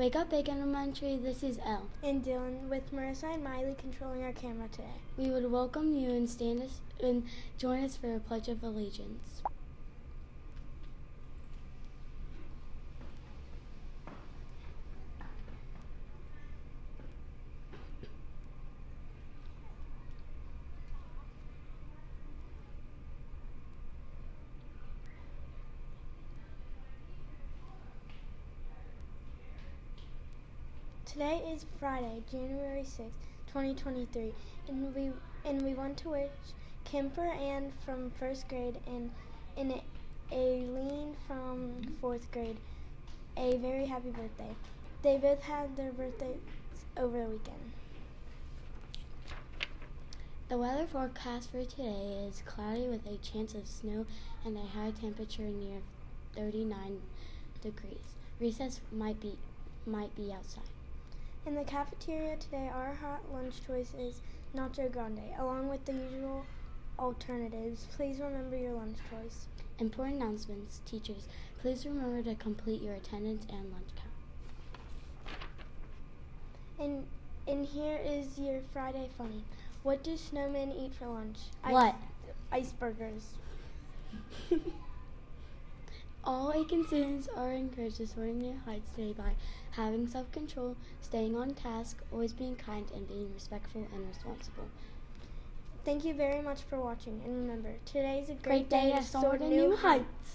Wake Up Big Elementary, this is Elle. And Dylan with Marissa and Miley controlling our camera today. We would welcome you and stand us and join us for a pledge of allegiance. Today is Friday, January 6th, 2023, and we and we want to wish Kemper Ann from first grade and and Aileen from fourth grade a very happy birthday. They both had their birthdays over the weekend. The weather forecast for today is cloudy with a chance of snow and a high temperature near 39 degrees. Recess might be might be outside. In the cafeteria today, our hot lunch choice is Nacho Grande, along with the usual alternatives. Please remember your lunch choice. Important announcements, teachers. Please remember to complete your attendance and lunch count. And and here is your Friday funny. What do snowmen eat for lunch? What? Ice burgers. All Aiken students are encouraged to soar new heights today by having self control, staying on task, always being kind, and being respectful and responsible. Thank you very much for watching, and remember, today is a Great day to soar to new heights.